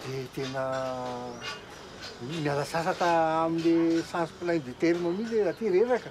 Tsy dia tena miala sasatra amin'ilay sens plein du terme mihitsy izy aty reraka.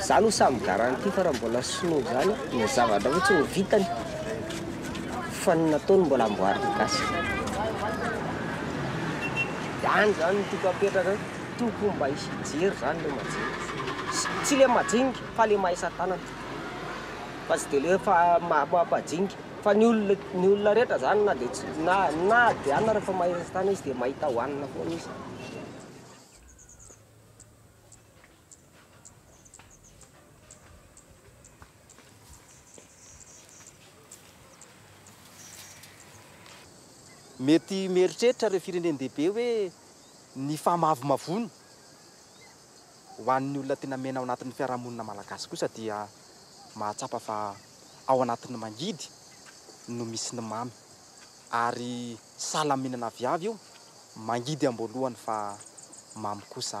Za aloha sahy mi-garantie fa raha mbola sinoa izany ny zavatra fotsiny no vitany fa ny nataony mbola amboarin'ny gasy. Dia any izany no tiako hapetraka, tiako mba hisy hijery izany ilay majinika. Tsy ilay majinika fa ilay mahay asa tanana fa tsy dia ilay efa maha majinika fa ny olona ny olona rehetra izany na dia tsy na na dia any ary efa mahay asa tanana izy dia mahita ho hanina foana izy. Mety mieritreritra ireo firenen-dehibe hoe ny fahamavomavoana ho an'ny olona tena miaina ao anatin'ny fiarahamonina malagasy kosa dia mahatsapa fa ao anatin'ny mangidy no misy ny mamy. Ary sahala amin'ny mihinana aviavy io, mangidy amboalohany fa mamy kosa